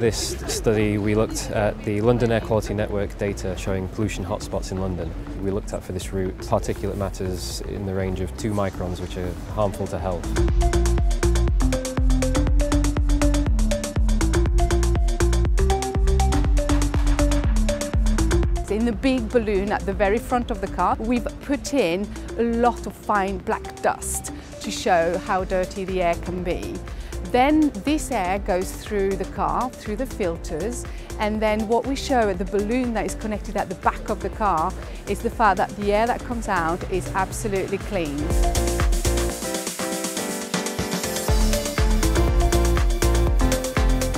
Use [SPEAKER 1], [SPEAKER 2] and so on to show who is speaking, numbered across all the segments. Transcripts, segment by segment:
[SPEAKER 1] This study, we looked at the London Air Quality Network data showing pollution hotspots in London. We looked at for this route particulate matters in the range of 2 microns, which are harmful to health.
[SPEAKER 2] In the big balloon at the very front of the car, we've put in a lot of fine black dust to show how dirty the air can be. Then this air goes through the car, through the filters, and then what we show at the balloon that is connected at the back of the car is the fact that the air that comes out is absolutely clean.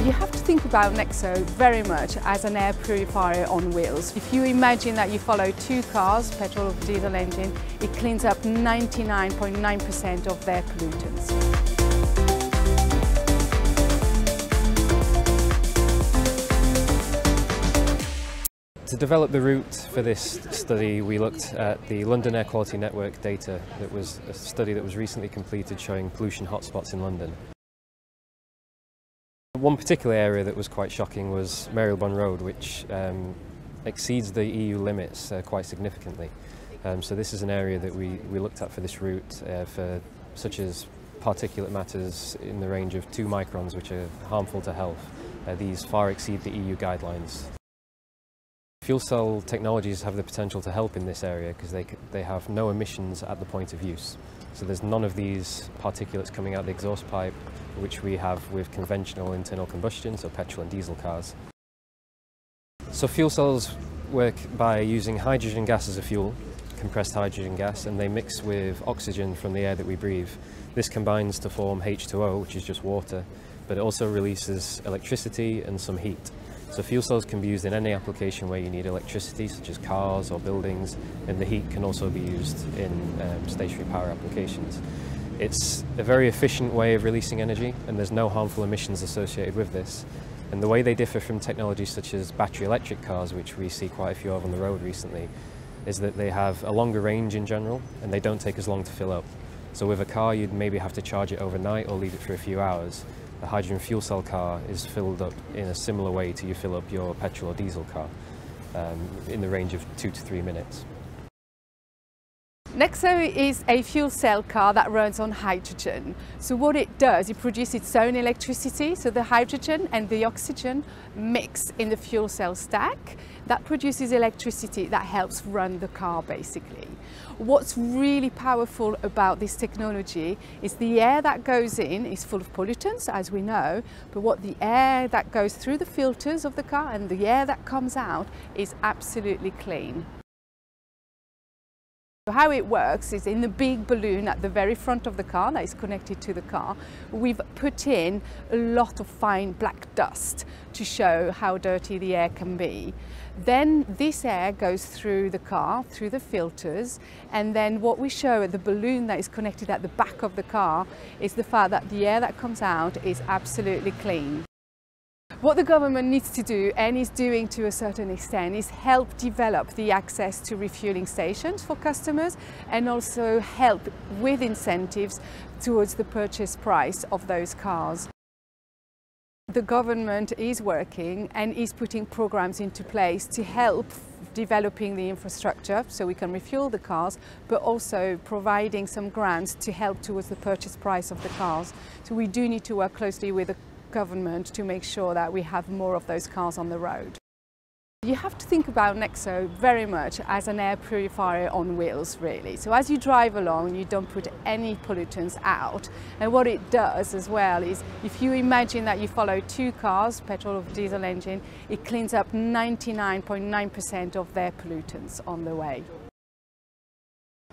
[SPEAKER 2] You have to think about Nexo very much as an air purifier on wheels. If you imagine that you follow two cars, petrol or diesel engine, it cleans up 99.9% .9 of their pollutants.
[SPEAKER 1] To develop the route for this study, we looked at the London Air Quality Network data that was a study that was recently completed showing pollution hotspots in London. One particular area that was quite shocking was Marylebone Road, which um, exceeds the EU limits uh, quite significantly. Um, so this is an area that we, we looked at for this route, uh, for such as particulate matters in the range of 2 microns, which are harmful to health. Uh, these far exceed the EU guidelines. Fuel cell technologies have the potential to help in this area because they, they have no emissions at the point of use. So there's none of these particulates coming out the exhaust pipe, which we have with conventional internal combustion, so petrol and diesel cars. So fuel cells work by using hydrogen gas as a fuel, compressed hydrogen gas, and they mix with oxygen from the air that we breathe. This combines to form H2O, which is just water, but it also releases electricity and some heat. So fuel cells can be used in any application where you need electricity, such as cars or buildings, and the heat can also be used in um, stationary power applications. It's a very efficient way of releasing energy, and there's no harmful emissions associated with this. And the way they differ from technologies such as battery electric cars, which we see quite a few of on the road recently, is that they have a longer range in general, and they don't take as long to fill up. So with a car, you'd maybe have to charge it overnight or leave it for a few hours, the hydrogen fuel cell car is filled up in a similar way to you fill up your petrol or diesel car um, in the range of two to three minutes.
[SPEAKER 2] Nexo is a fuel cell car that runs on hydrogen. So what it does, it produces its own electricity. So the hydrogen and the oxygen mix in the fuel cell stack. That produces electricity that helps run the car basically. What's really powerful about this technology is the air that goes in is full of pollutants, as we know, but what the air that goes through the filters of the car and the air that comes out is absolutely clean. How it works is in the big balloon at the very front of the car that is connected to the car, we've put in a lot of fine black dust to show how dirty the air can be. Then this air goes through the car, through the filters, and then what we show at the balloon that is connected at the back of the car is the fact that the air that comes out is absolutely clean. What the government needs to do and is doing to a certain extent is help develop the access to refueling stations for customers and also help with incentives towards the purchase price of those cars. The government is working and is putting programs into place to help developing the infrastructure so we can refuel the cars, but also providing some grants to help towards the purchase price of the cars. So we do need to work closely with the government to make sure that we have more of those cars on the road. You have to think about Nexo very much as an air purifier on wheels really. So as you drive along you don't put any pollutants out and what it does as well is if you imagine that you follow two cars, petrol or diesel engine, it cleans up 99.9% .9 of their pollutants on the way.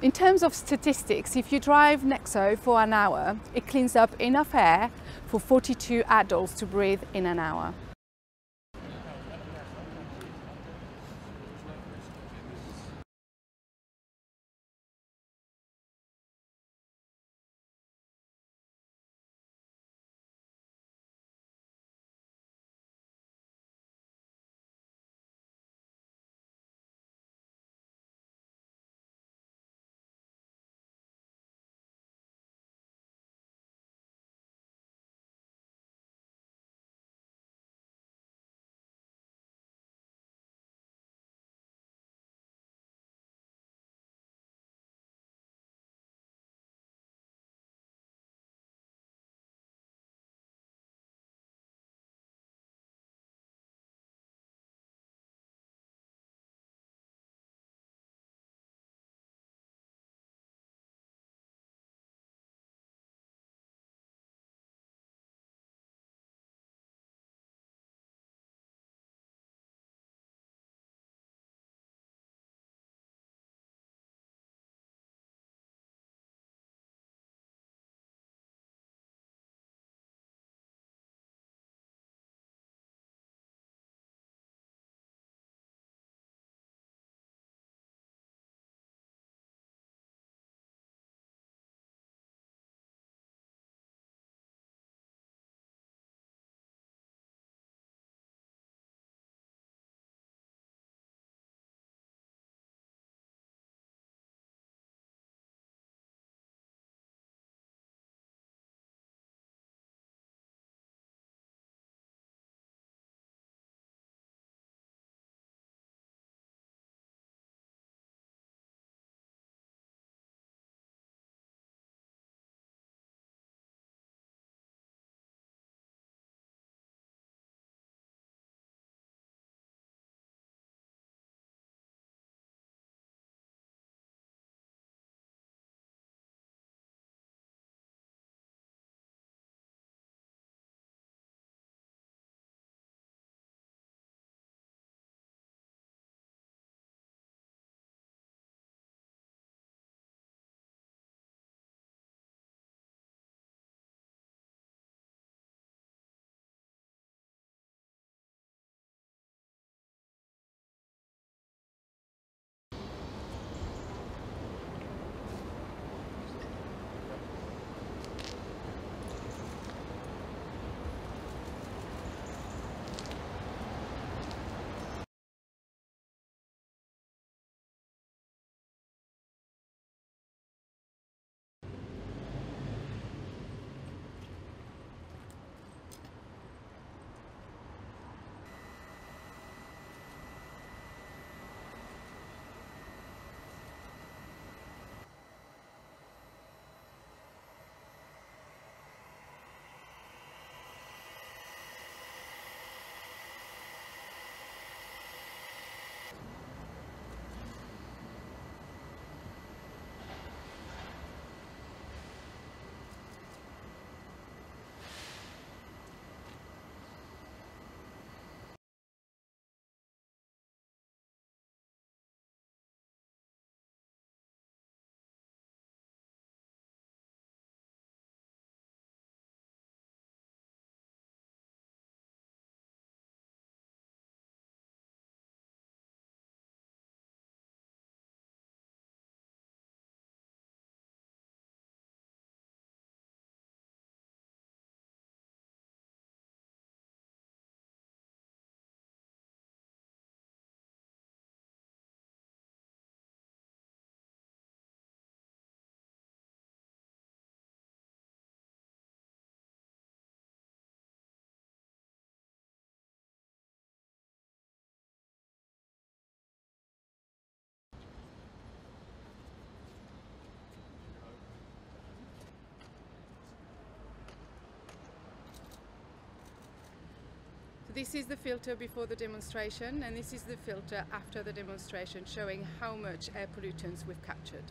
[SPEAKER 2] In terms of statistics, if you drive Nexo for an hour, it cleans up enough air for 42 adults to breathe in an hour. This is the filter before the demonstration and this is the filter after the demonstration showing how much air pollutants we've captured.